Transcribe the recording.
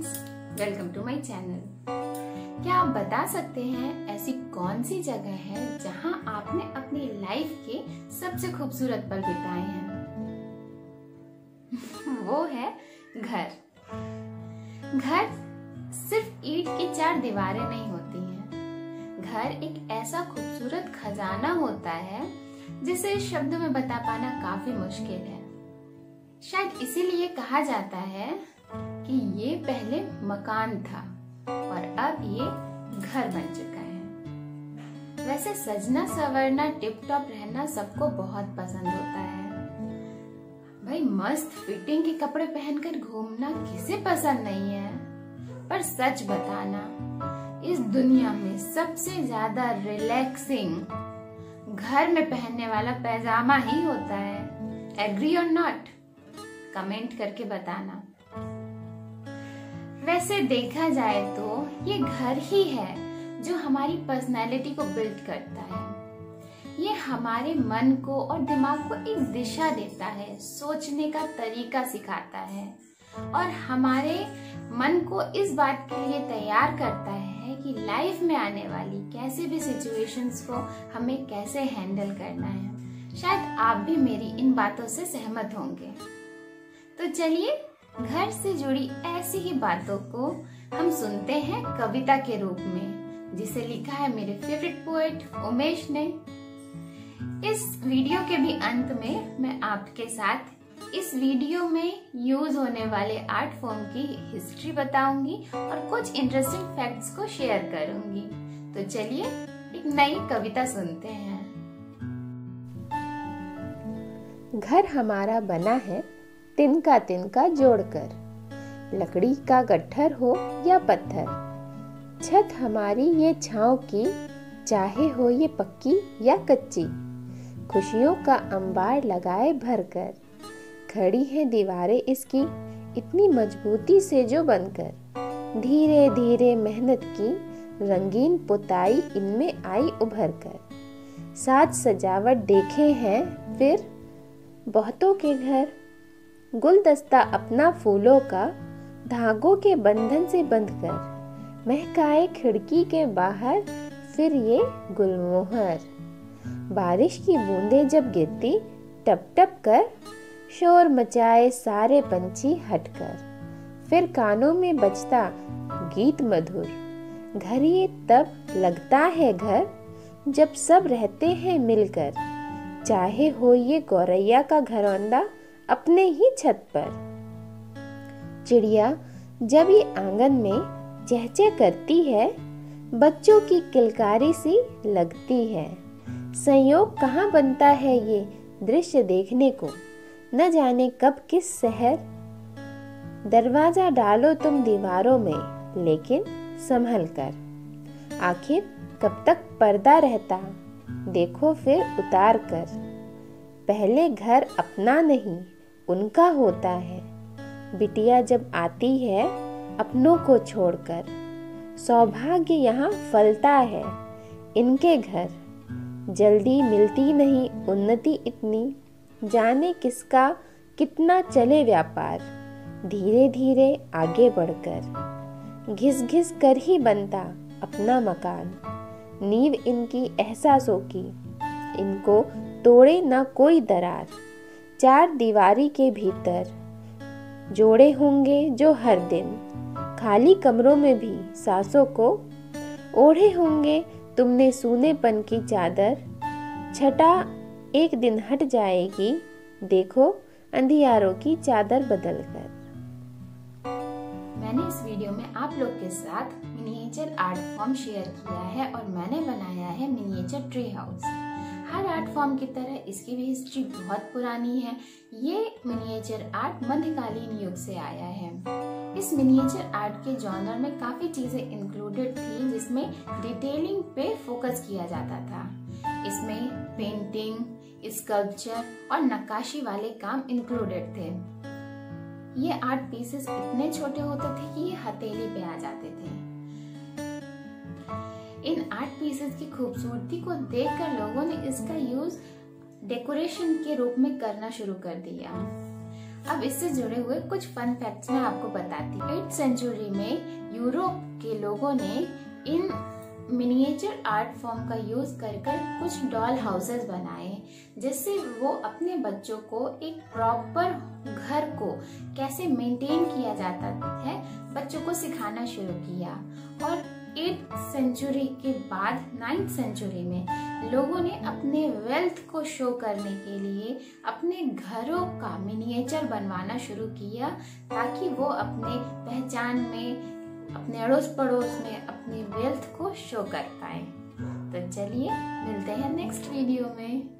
Friends welcome to my channel क्या आप बता सकते हैं ऐसी कौन सी जगह है जहाँ आपने अपनी लाइफ के सबसे खूबसूरत पल बिताए हैं? वो है घर। घर सिर्फ़ ईट की चार दीवारें नहीं होती हैं। घर एक ऐसा खूबसूरत खजाना होता है जिसे शब्दों में बता पाना काफ़ी मुश्किल है। शायद इसीलिए कहा जाता है कि ये पहले मकान था और अब ये घर बन चुका है। वैसे सजना सवरना टिप टॉप रहना सबको बहुत पसंद होता है। भाई, मस्त फिटिंग के कपड़े पहनकर घूमना किसे पसंद नहीं है? पर सच बताना, इस दुनिया में सबसे ज़्यादा रिलैक्सिंग घर में पहनने वाला पैजामा ही होता है। एग्री और नॉट कमेंट करके बताना। वैसे देखा जाए तो ये घर ही है जो हमारी पर्सनैलिटी को बिल्ड करता है। ये हमारे मन को और दिमाग को एक दिशा देता है, सोचने का तरीका सिखाता है और हमारे मन को इस बात के लिए तैयार करता है कि लाइफ में आने वाली कैसे भी सिचुएशंस को हमें कैसे हैंडल करना है। शायद आप भी मेरी इन बातों से सहमत होंगे। तो चलिए घर से जुड़ी ऐसी ही बातों को हम सुनते हैं कविता के रूप में, जिसे लिखा है मेरे फेवरेट पोएट उमेश ने। इस वीडियो के भी अंत में मैं आपके साथ इस वीडियो में यूज़ होने वाले आर्ट फॉर्म की हिस्ट्री बताऊँगी और कुछ इंटरेस्टिंग फैक्ट्स को शेयर करूँगी। तो चलिए एक नई कविता सुनते हैं। घर हमारा बना है तिनका तिनका जोड़कर। लकड़ी का गट्ठर हो या पत्थर। छत हमारी ये छाव की, चाहे हो ये पक्की या कच्ची। खुशियों का अंबार लगाए भरकर। खड़ी है दीवारें इसकी, इतनी मजबूती से जो बनकर। धीरे धीरे मेहनत की, रंगीन पुताई इनमें आई उभर कर साज सजावट देखे हैं फिर बहुतों के घर। गुलदस्ता अपना फूलों का धागों के बंधन से बंधकर महकाए खिड़की के बाहर फिर ये गुलमोहर। बारिश की बूंदें जब गिरती, टप टप कर शोर मचाए सारे पंछी हटकर। फिर कानों में बजता गीत मधुर, घर ये तब लगता है घर जब सब रहते हैं मिलकर। चाहे हो ये गौरैया का घरौंदा अपने ही छत पर। चिड़िया जब ये आँगन में चहचह करती है, बच्चों की किलकारी सी लगती है। संयोग कहाँ बनता है ये दृश्य देखने को? न जाने कब किस शहर। दरवाज़ा डालो तुम दीवारों में, लेकिन संभल कर। आखिर कब तक पर्दा रहता? देखो फिर उतार कर। पहले घर अपना नहीं उनका होता है। बिटिया जब आती है, अपनों को छोड़कर, सौभाग्य यहाँ फलता है, इनके घर। जल्दी मिलती नहीं उन्नति इतनी, जाने किसका कितना चले व्यापार धीरे धीरे आगे बढ़कर। घिस घिस कर ही बनता अपना मकान, नींव इनकी एहसासों की, इनको तोड़े ना कोई दरार। चार दीवारी के भीतर जोड़े होंगे जो हर दिन। खाली कमरों में भी सासों को ओढ़े होंगे। तुमने सूनेपन की चादर, छटा एक दिन हट जाएगी। देखो अंधियारों की चादर बदल कर मैंने इस वीडियो में आप लोग के साथ मिनिएचर आर्ट फॉर्म शेयर किया है और मैंने बनाया है मिनिएचर ट्री हाउस हर आर्ट फॉर्म की तरह इसकी भी हिस्ट्री बहुत पुरानी है। ये मिनिएचर आर्ट मध्यकालीन युग से आया है। इस मिनिएचर आर्ट के जॉनर में काफ़ी चीज़ें इंक्लूडेड थी जिसमें डिटेलिंग पे फोकस किया जाता था। इसमें पेंटिंग स्कल्पचर और नक्काशी वाले काम इंक्लूडेड थे। ये आर्ट पीसेस इतने छोटे होते थे कि ये हथेली पे आ जाते थे। इन आर्ट पीसेस की खूबसूरती को देखकर लोगों ने इसका यूज़ डेकोरेशन के रूप में करना शुरू कर दिया। अब इससे जुड़े हुए कुछ फन फैक्ट्स मैं आपको बताती हूँ। एट सेंचुरी में यूरोप के लोगों ने इन मिनिएचर आर्ट फॉर्म का यूज़ कर कुछ डॉल हाउसेस बनाए, जिससे वो अपने बच्चों को एक प्रॉपर घर को कैसे मेंटेन किया जाता है, बच्चों को सिखाना शुरू किया। और सेंचुरी के बाद नाइन्थ सेंचुरी में, लोगों ने अपने वेल्थ को शो करने के लिए अपने घरों का मिनिएचर बनवाना शुरू किया ताकि वो अपने पहचान में, अपने अड़ोस पड़ोस में अपने वेल्थ को शो कर पाए। तो चलिए, मिलते हैं नेक्स्ट वीडियो में।